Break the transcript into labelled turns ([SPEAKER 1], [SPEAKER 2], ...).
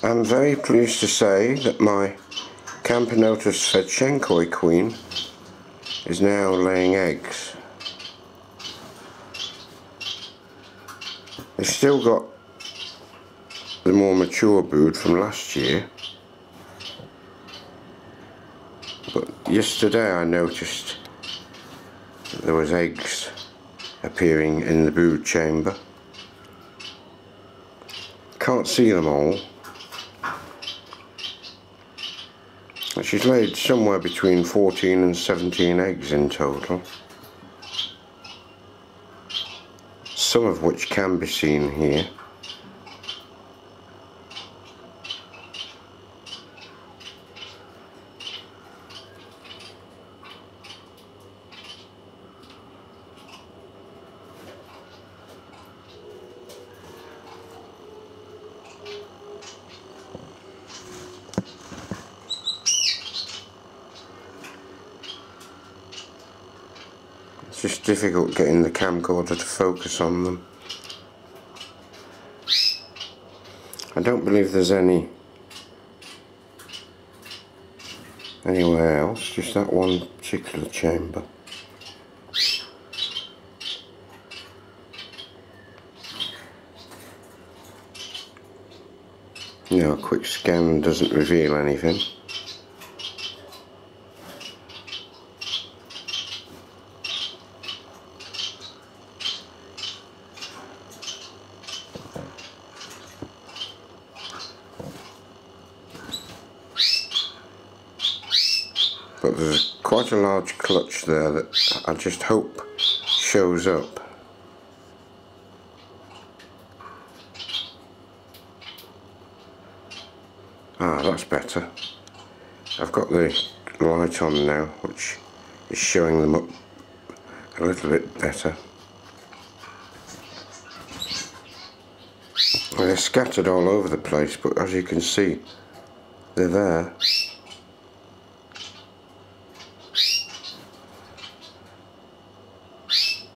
[SPEAKER 1] I'm very pleased to say that my Camponotus fedtschenkoi queen is now laying eggs. They've still got the more mature brood from last year. But yesterday I noticed that there was eggs appearing in the brood chamber. Can't see them all she's laid somewhere between 14 and 17 eggs in total. Some of which can be seen here It's just difficult getting the camcorder to focus on them. I don't believe there's any anywhere else, just that one particular chamber. No, a quick scan doesn't reveal anything. But there's quite a large clutch there that I just hope shows up. Ah, that's better. I've got the light on now, which is showing them up a little bit better. They're scattered all over the place, but as you can see, they're there.